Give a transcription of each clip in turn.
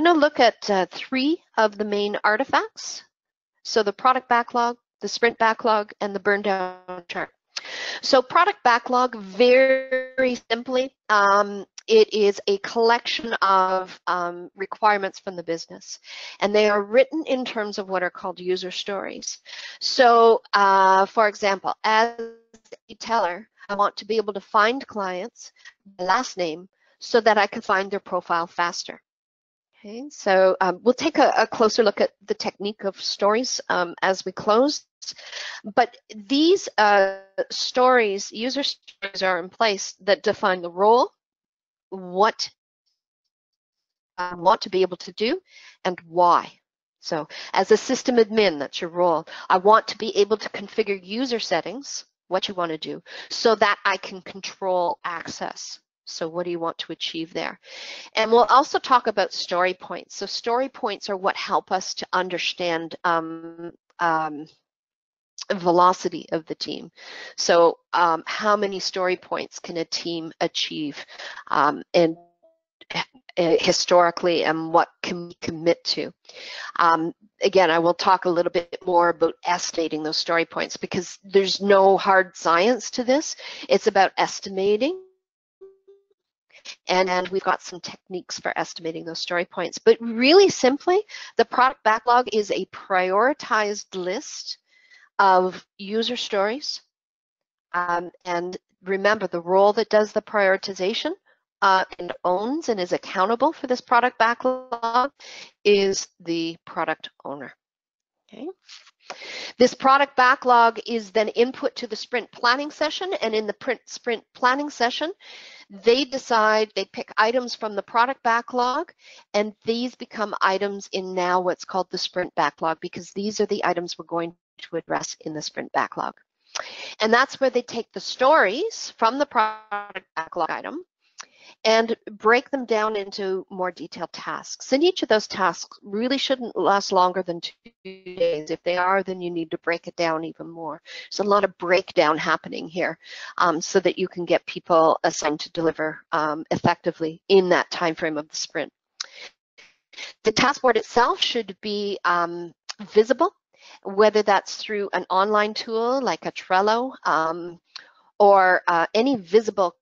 I'm going to look at uh, three of the main artifacts. So the product backlog, the sprint backlog, and the burn down chart. So product backlog, very simply, um, it is a collection of um, requirements from the business, and they are written in terms of what are called user stories. So, uh, for example, as a teller, I want to be able to find clients, by last name, so that I can find their profile faster. Okay, so um, we'll take a, a, closer look at the technique of stories um, as we close. But these uh, stories, user stories are in place that define the role, what I want to be able to do, and why. So as a system admin, that's your role. I want to be able to configure user settings, what you want to do, so that I can control access. So what do you want to achieve there? And we'll also talk about story points. So story points are what help us to understand um, um, velocity of the team. So um, how many story points can a team achieve um, and uh, historically and what can we commit to. Um, again, I will talk a little bit more about estimating those story points because there's no hard science to this. It's about estimating and, and we've got some techniques for estimating those story points. But really simply, the product backlog is a prioritized list of user stories. Um, and remember, the role that does the prioritization uh, and owns and is accountable for this product backlog is the product owner. Okay. This product backlog is then input to the sprint planning session, and in the sprint planning session, they decide, they pick items from the product backlog, and these become items in now what's called the sprint backlog, because these are the items we're going to address in the sprint backlog. And that's where they take the stories from the product backlog item and break them down into more detailed tasks. And each of those tasks really shouldn't last longer than two days. If they are, then you need to break it down even more. There's a lot of breakdown happening here um, so that you can get people assigned to deliver um, effectively in that time frame of the sprint. The task board itself should be um, visible, whether that's through an online tool like a Trello um, or uh, any visible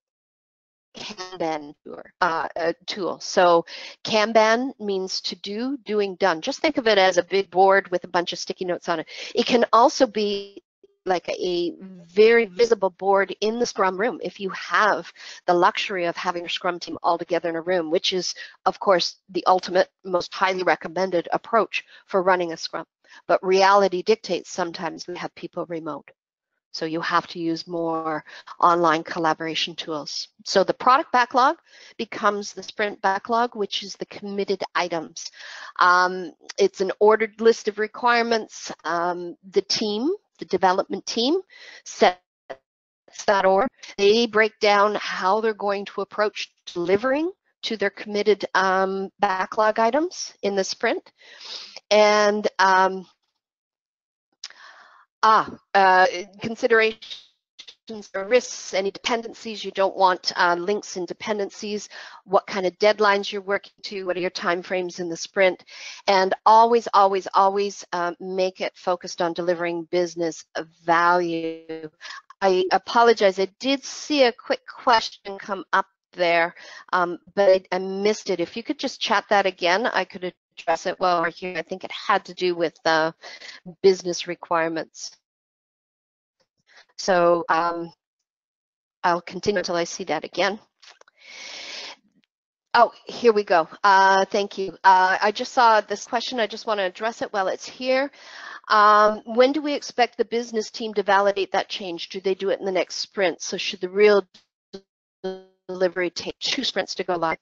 Kanban uh, tool. So Kanban means to do, doing, done. Just think of it as a big board with a bunch of sticky notes on it. It can also be like a very visible board in the scrum room if you have the luxury of having your scrum team all together in a room which is of course the ultimate most highly recommended approach for running a scrum but reality dictates sometimes we have people remote so you have to use more online collaboration tools. So the product backlog becomes the sprint backlog, which is the committed items. Um, it's an ordered list of requirements. Um, the team, the development team, sets that order. They break down how they're going to approach delivering to their committed um, backlog items in the sprint. And um, Ah, uh, considerations or risks, any dependencies you don't want, uh, links and dependencies, what kind of deadlines you're working to, what are your timeframes in the sprint, and always, always, always uh, make it focused on delivering business value. I apologize, I did see a quick question come up there, um, but I, missed it. If you could just chat that again, I could address it while we're here. I think it had to do with uh, business requirements. So um, I'll continue until I see that again. Oh, here we go. Uh, thank you. Uh, I just saw this question. I just want to address it while it's here. Um, when do we expect the business team to validate that change? Do they do it in the next sprint? So should the real delivery take two sprints to go live.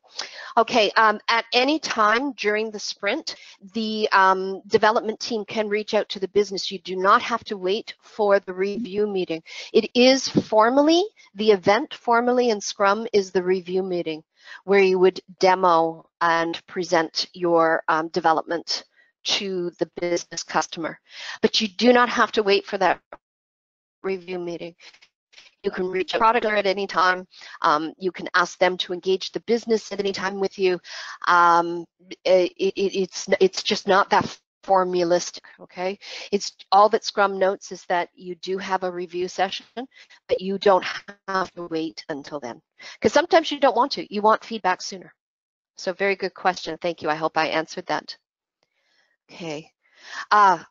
Okay, um, at any time during the sprint, the um, development team can reach out to the business. You do not have to wait for the review meeting. It is formally, the event formally in Scrum is the review meeting where you would demo and present your um, development to the business customer. But you do not have to wait for that review meeting You can reach a product owner at any time. Um, you can ask them to engage the business at any time with you. Um, it, it, it's it's just not that formulistic, okay? It's all that Scrum notes is that you do have a review session, but you don't have to wait until then. Because sometimes you don't want to, you want feedback sooner. So very good question, thank you. I hope I answered that. Okay. Uh,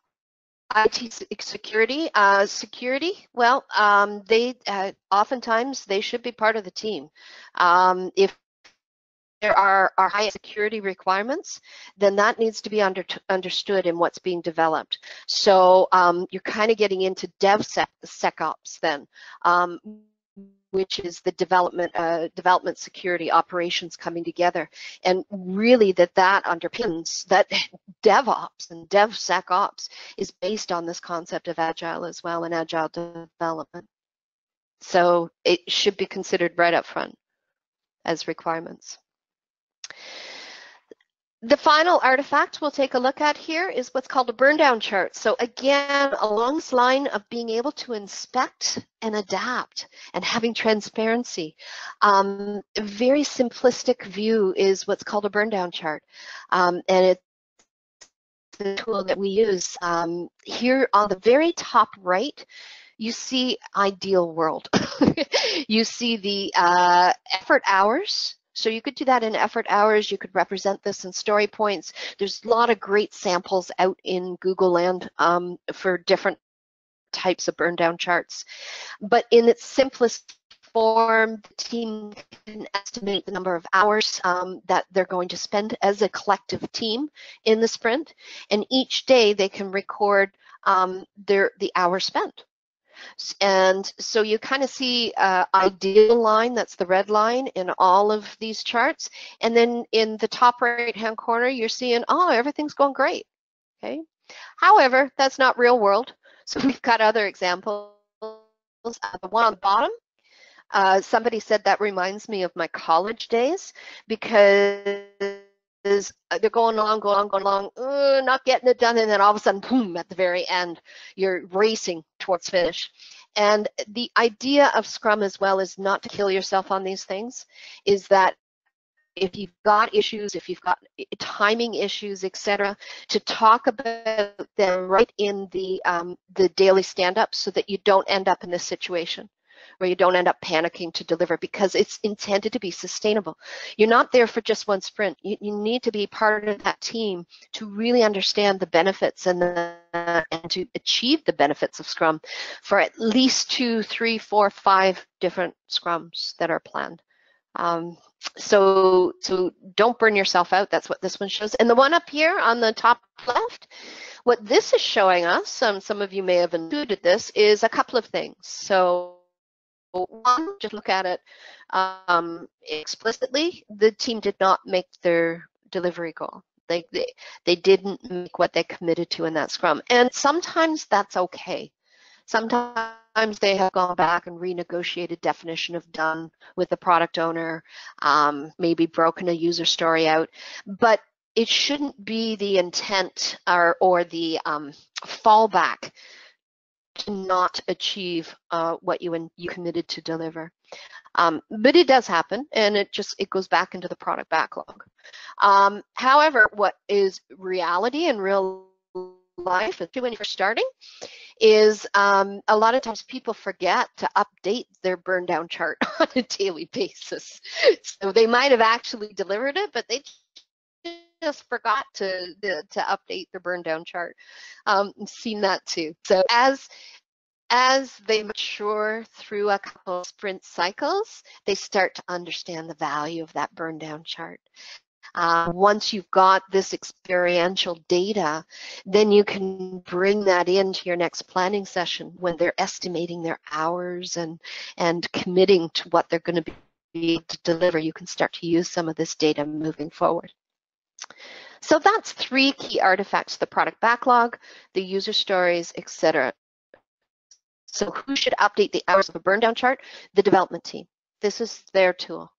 IT security, uh, security, well, um, they uh, oftentimes they should be part of the team. Um, if there are, are high security requirements, then that needs to be under, understood in what's being developed. So um, you're kind of getting into DevSecOps then, um, which is the development uh, development security operations coming together, and really that that underpins that DevOps and DevSecOps is based on this concept of agile as well and agile development. So it should be considered right up front as requirements. The final artifact we'll take a look at here is what's called a burn down chart. So again, along this line of being able to inspect and adapt and having transparency. Um, a very simplistic view is what's called a burn down chart. Um, and it's the tool that we use. Um, here on the very top right, you see ideal world. you see the uh, effort hours, so you could do that in effort hours. You could represent this in story points. There's a lot of great samples out in Google Land um, for different types of burn down charts. But in its simplest form, the team can estimate the number of hours um, that they're going to spend as a collective team in the sprint. And each day they can record um, their the hours spent. And so you kind of see uh, ideal line, that's the red line in all of these charts. And then in the top right hand corner, you're seeing, oh, everything's going great. Okay. However, that's not real world. So we've got other examples. The one on the bottom, uh, somebody said that reminds me of my college days because is uh, they're going along, going along, going along, uh, not getting it done, and then all of a sudden, boom, at the very end, you're racing towards finish. And the idea of Scrum as well is not to kill yourself on these things, is that if you've got issues, if you've got timing issues, etc., to talk about them right in the um, the daily stand-up so that you don't end up in this situation where you don't end up panicking to deliver because it's intended to be sustainable. You're not there for just one sprint. You, you need to be part of that team to really understand the benefits and the, and to achieve the benefits of Scrum for at least two, three, four, five different Scrums that are planned. Um, so, so don't burn yourself out. That's what this one shows. And the one up here on the top left, what this is showing us, um, some of you may have included this, is a couple of things. So one, just look at it um, explicitly. The team did not make their delivery goal. They, they, they didn't make what they committed to in that scrum. And sometimes that's okay. Sometimes they have gone back and renegotiated definition of done with the product owner, um, maybe broken a user story out, but it shouldn't be the intent or, or the um, fallback to not achieve uh, what you you committed to deliver. Um, but it does happen, and it just it goes back into the product backlog. Um, however, what is reality in real life, especially when you're starting, is um, a lot of times people forget to update their burn down chart on a daily basis. So they might have actually delivered it, but they just forgot to to, to update the burn down chart. Um, seen that too. So as as they mature through a couple sprint cycles, they start to understand the value of that burn down chart. Uh, once you've got this experiential data, then you can bring that into your next planning session when they're estimating their hours and, and committing to what they're going to be able to deliver. You can start to use some of this data moving forward. So that's three key artifacts, the product backlog, the user stories, etc. So who should update the hours of a burn down chart? The development team. This is their tool.